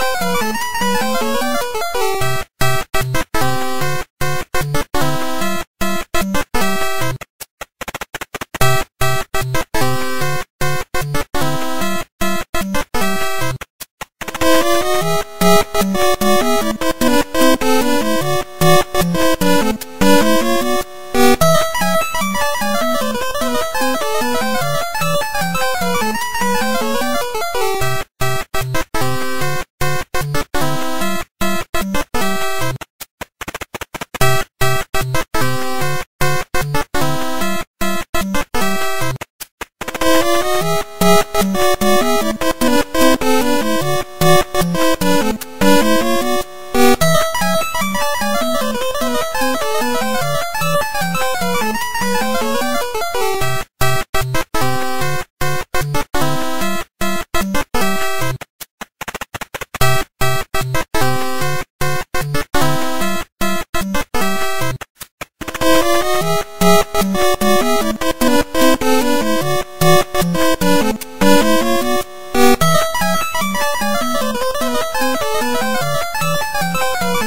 Música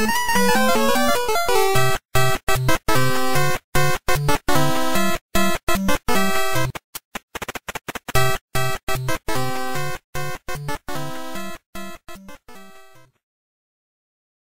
Música